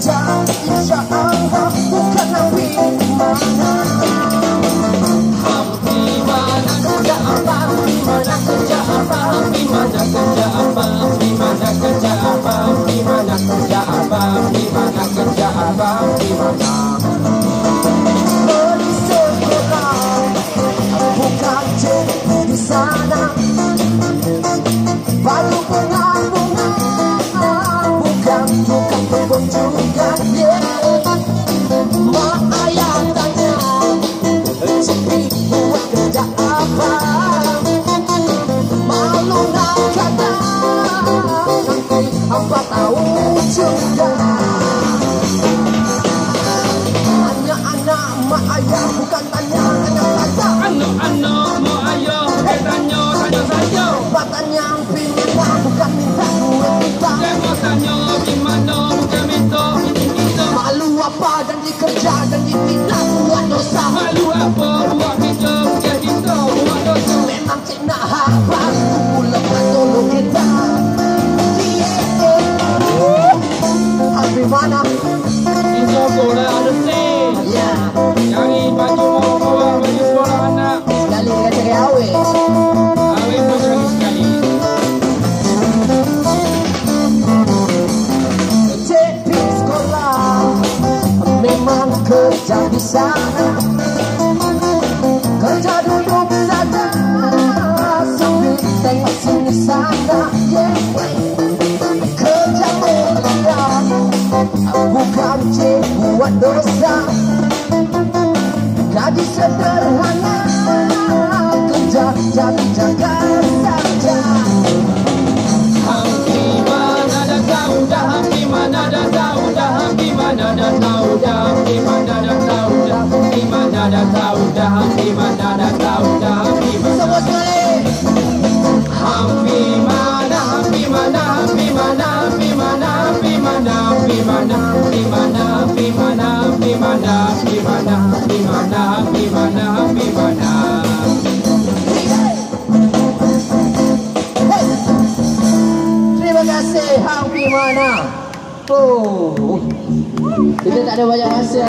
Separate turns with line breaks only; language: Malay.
time. to die. Mana? Insya Allah ada sih
Ya.
Cari baju mau bawa baju sekolah anak.
Sekali dengan cari awet.
Awet pun cari sekali.
Cik pergi sekolah Memang kerja di sana
dah tahu dah Hampi mana dah tahu dah Hampi mana dah tahu dah Hampi mana dah tahu dah Hampi mana dah tahu mana Hampi mana Hampi mana Hampi mana Hampi mana.
Terima kasih Hang Pimana. Oh. Kita tak ada banyak masa.